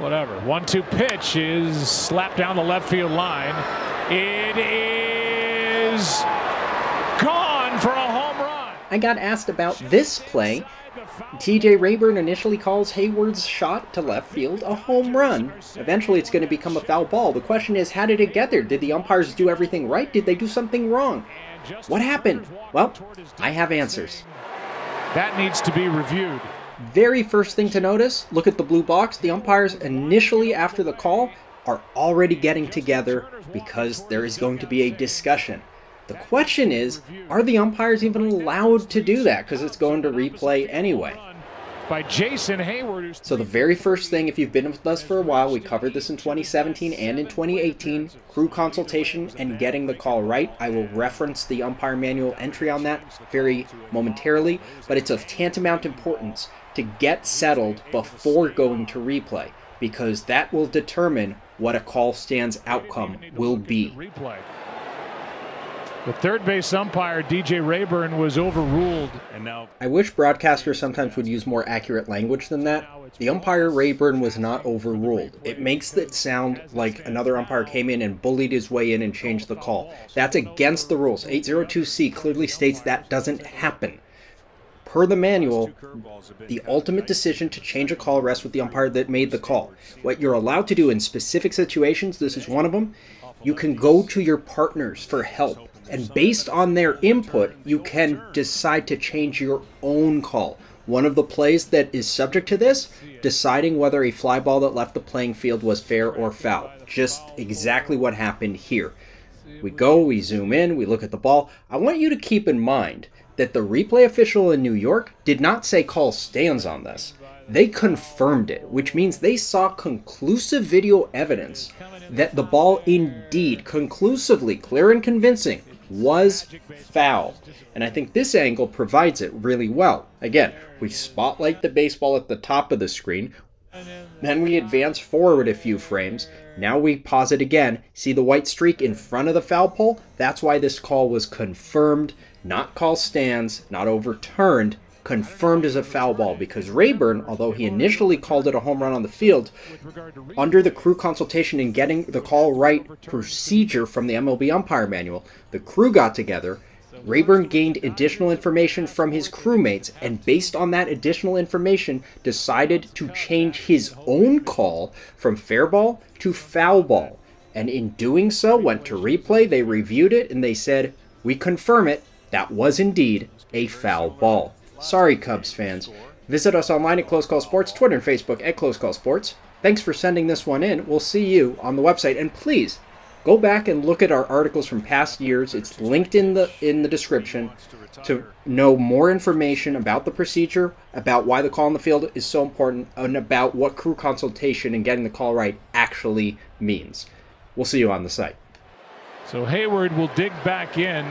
whatever. One two pitch is slapped down the left field line. It is gone for a home run. I got asked about this play. DJ Reyburn initially calls Heyward's shot to left field a home run. Eventually, it's going to become a foul ball. The question is, how did it get there? Did the umpires do everything right? Did they do something wrong? What happened? Well, I have answers. That needs to be reviewed. Very first thing to notice look at the blue box. The umpires, initially after the call, are already getting together because there is going to be a discussion. The question is, are the umpires even allowed to do that? Because it's going to replay anyway. By Jason Heyward. So the very first thing, if you've been with us for a while, we covered this in 2017 and in 2018, crew consultation and getting the call right. I will reference the umpire manual entry on that very momentarily, but it's of tantamount importance to get settled before going to replay because that will determine what a call stands outcome will be. The third base umpire, DJ Reyburn, was overruled. And now I wish broadcasters sometimes would use more accurate language than that. The umpire Reyburn was not overruled. It makes it sound like another umpire came in and bullied his way in and changed the call. That's against the rules. 802C clearly states that doesn't happen. Per the manual, the ultimate decision to change a call rests with the umpire that made the call. What you're allowed to do in specific situations, this is one of them, you can go to your partners for help and based on their input, you can decide to change your own call. One of the plays that is subject to this, deciding whether a fly ball that left the playing field was fair or foul. Just exactly what happened here. We go, we zoom in, we look at the ball. I want you to keep in mind that the replay official in New York did not say call stands on this. They confirmed it, which means they saw conclusive video evidence that the ball indeed, conclusively, clear and convincing, was foul. And I think this angle provides it really well. Again, we spotlight the baseball at the top of the screen. Then we advance forward a few frames. Now we pause it again. See the white streak in front of the foul pole? That's why this call was confirmed, not call stands, not overturned, confirmed as a foul ball because Reyburn, although he initially called it a home run on the field, under the crew consultation and getting the call right procedure from the MLB umpire manual, the crew got together. Reyburn gained additional information from his crewmates and, based on that additional information, decided to change his own call from fair ball to foul ball. And in doing so, went to replay, they reviewed it, and they said, We confirm it, that was indeed a foul ball. Sorry, Cubs fans. Visit us online at Close Call Sports, Twitter and Facebook at Close Call Sports. Thanks for sending this one in. We'll see you on the website. And please go back and look at our articles from past years. It's linked in the in the description to know more information about the procedure, about why the call in the field is so important, and about what crew consultation and getting the call right actually means. We'll see you on the site. So Heyward will dig back in.